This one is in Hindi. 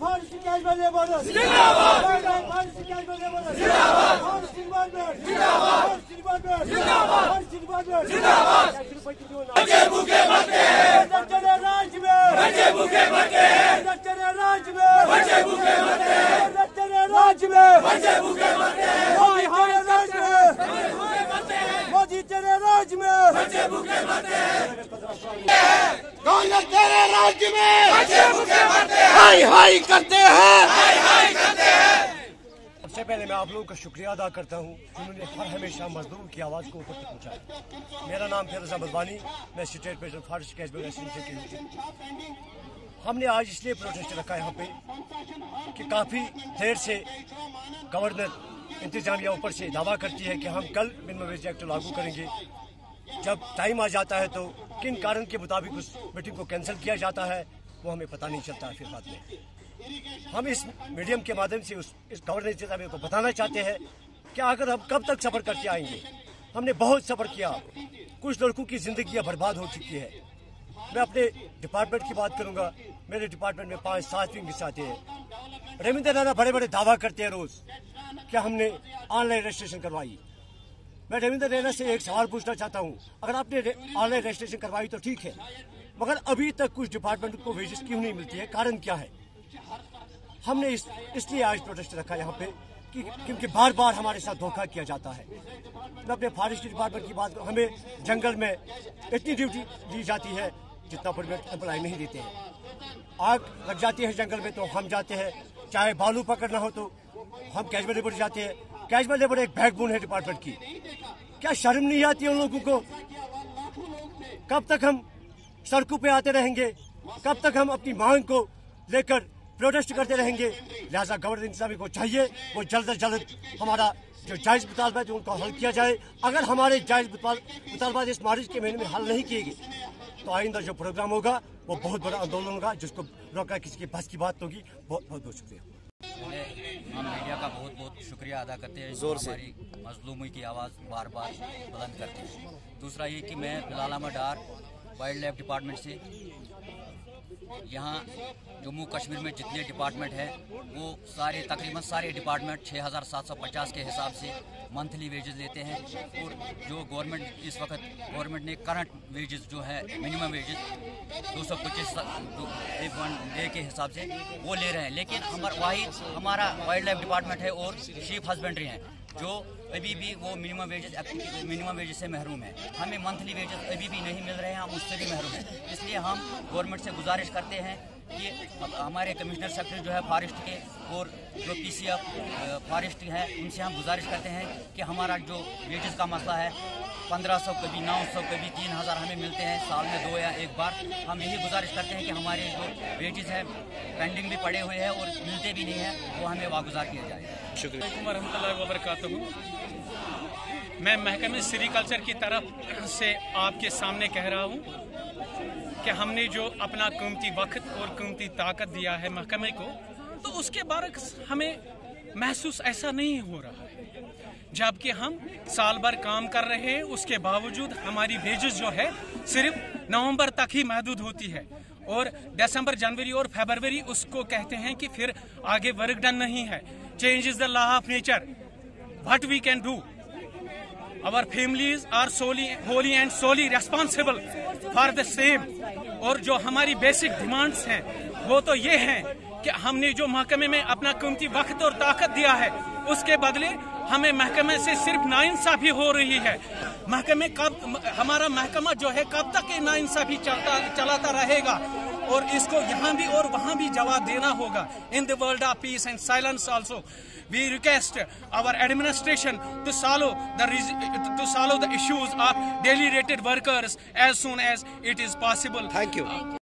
Paris'in gelmedi bana. Zindabad. Berber Paris'in gelmedi bana. Zindabad. Paris'in berber. Zindabad. Paris'in berber. Zindabad. Paris'in berber. Zindabad. Bence bu kebapte. Devletlere racibe. Bence bu kebapte. Devletlere racibe. Bence bu kebapte. Devletlere racibe. Bence bu हाय हाय करते हैं। सबसे पहले मैं आप लोगों का शुक्रिया अदा करता हूँ, जिन्होंने हर हमेशा मजदूर की आवाज़ को ऊपर तक पहुँचाया। मेरा नाम फिरोजा बदवानी, मैं स्टेट प्रेसिडेंट फारिश कैशबेल हमने आज इसलिए प्रोटेस्ट रखा यहाँ पे कि काफ़ी देर से गवर्नर इंतजामिया ऊपर से दावा करती है कि हम कल मिनिमम वेज एक्ट लागू करेंगे। जब टाइम आ जाता है तो किन कारण के मुताबिक उस मीटिंग को कैंसिल किया जाता है? वो हमें पता नहीं चलता फिर बाद में। हम इस मीडियम के माध्यम से उस, इस गवर्नर इंतजामिया को बताना चाहते हैं कि अगर हम कब तक सफ़र करके आएँगे। हमने बहुत सफ़र किया। कुछ लड़कों की ज़िंदगी बर्बाद हो चुकी है। मैं अपने डिपार्टमेंट की बात करूँगा। मेरे डिपार्टमेंट में पाँच सात विंग्स आते हैं। रविंद्र नाना बड़े बड़े दावा करते हैं रोज कि हमने ऑनलाइन रजिस्ट्रेशन करवाई। मैं रविंद्र रैना से एक सवाल पूछना चाहता हूँ। अगर आपने ऑनलाइन रजिस्ट्रेशन करवाई तो ठीक है। मगर अभी तक कुछ डिपार्टमेंट को वेजेस क्यों नहीं मिलती है? कारण क्या है? हमने इस, इसलिए आज प्रोटेस्ट रखा यहाँ पे कि, क्योंकि बार बार हमारे साथ धोखा किया जाता है। मैं अपने फॉरेस्ट डिपार्टमेंट की बात हमें जंगल में इतनी ड्यूटी दी जाती है जितना परमानेंट एम्प्लॉय नहीं देते हैं। आग लग जाती है जंगल में तो हम जाते हैं। चाहे बालू पकड़ना हो तो हम कैजुअल लेबर जाते हैं। कैजुअल लेबर एक बैकबोन है डिपार्टमेंट की। क्या शर्म नहीं आती उन लोगों को? कब तक हम सड़कों पे आते रहेंगे। कब तक हम अपनी मांग को लेकर प्रोटेस्ट करते रहेंगे लिहाजा गवर्नर इंतजामी को चाहिए। वो जल्द से जल्द हमारा जो जायज़ मुतालबा है जो उनको हल किया जाए। अगर हमारे जायज़ मुतालबा इस मार्च के महीने में हल नहीं किए गए तो आइंदा जो प्रोग्राम होगा वो बहुत बड़ा आंदोलन होगा जिसको रोका किसी के बस की बात होगी। बहुत बहुत बहुत शुक्रिया। हम मीडिया का बहुत बहुत शुक्रिया अदा करते हैं। ज़ोर से। हमारी मजलूमी की आवाज़ बार बार बुलंद करते हैं। दूसरा ये कि मैं Bilal Dar wildlife department से। यहाँ जम्मू कश्मीर में जितने डिपार्टमेंट हैं वो सारे तकरीबन सारे डिपार्टमेंट 6,750 के हिसाब से मंथली वेजेस लेते हैं। और जो गवर्नमेंट इस वक्त गवर्नमेंट ने करंट वेजेस जो है मिनिमम वेजेस दो सौ पच्चीस डे के हिसाब से वो ले रहे हैं। लेकिन हमारा वही हमारा वाइल्ड लाइफ डिपार्टमेंट है और शीप हस्बेंड्री हैं। जो अभी भी वो मिनिमम वेजेस मिनिमम वेजेस से महरूम है। हमें मंथली वेजेस अभी भी नहीं मिल रहे हैं, हम उससे भी महरूम हैं। इसलिए हम गवर्नमेंट से गुजारिश करते हैं कि हमारे कमिश्नर सेक्रेटरी जो है फॉरेस्ट के और जो पी सी एफ़ फॉरेस्ट है, उनसे हम गुजारिश करते हैं कि हमारा जो वेजेस का मसला है, पंद्रह सौ कभी नौ सौ कभी तीन हज़ार हमें मिलते हैं, साल में दो या एक बार। हम यही गुजारिश करते हैं कि हमारे जो वेजेस हैं पेंडिंग भी पड़े हुए हैं और मिलते भी नहीं हैं, वो हमें वागुजार किया जाए। शुक्रिया। वरहमल वबरकत मैं महकमे सेरिकल्चर की तरफ़ से आपके सामने कह रहा हूँ कि हमने जो अपना कीमती वक्त और कीमती ताकत दिया है महकमे को तो उसके बारे हमें महसूस ऐसा नहीं हो रहा है। जबकि हम साल भर काम कर रहे हैं, उसके बावजूद हमारी वेजेस जो है सिर्फ़ नवंबर तक ही महदूद होती है। और दिसंबर, जनवरी और फरवरी उसको कहते हैं कि फिर आगे वर्क डन नहीं है। Change is the law of nature what we can do our families are solely wholly and solely responsible for the same. और जो हमारी बेसिक डिमांड्स हैं, वो तो ये हैं कि हमने जो महकमे में अपना कीमती वक्त और ताकत दिया है, उसके बदले हमें महकमे से सिर्फ़ नाइंसाफी हो रही है। महकमे कब, हमारा महकमा जो है कब तक ये नाइंसाफी चलता, चलाता रहेगा? और इसको यहाँ भी और वहाँ भी जवाब देना होगा। In the world of peace and silence also we request our administration to solve the to solve the issues of daily rated workers as soon as it is possible thank you